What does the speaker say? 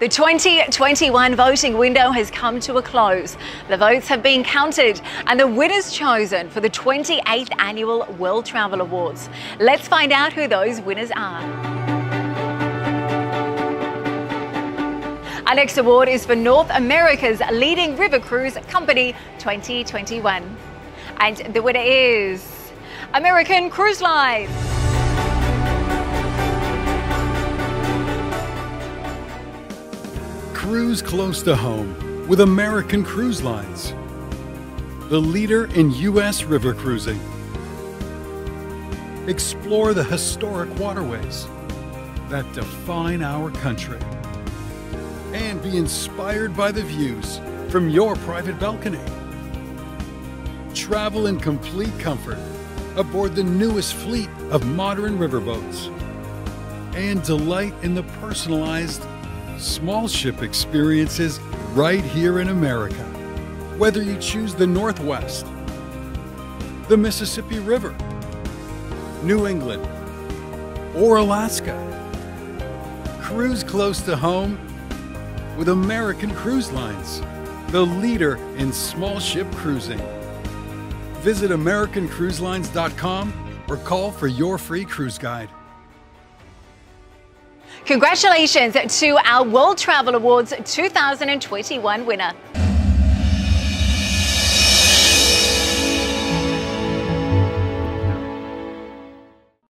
The 2021 voting window has come to a close. The votes have been counted and the winners chosen for the 28th Annual World Travel Awards. Let's find out who those winners are. Our next award is for North America's leading river cruise company 2021. And the winner is American Cruise Line. Cruise close to home with American Cruise Lines, the leader in U.S. river cruising. Explore the historic waterways that define our country and be inspired by the views from your private balcony. Travel in complete comfort aboard the newest fleet of modern riverboats and delight in the personalized small ship experiences right here in America. Whether you choose the Northwest, the Mississippi River, New England, or Alaska, cruise close to home with American Cruise Lines, the leader in small ship cruising. Visit AmericanCruiseLines.com or call for your free cruise guide. Congratulations to our World Travel Awards 2021 winner.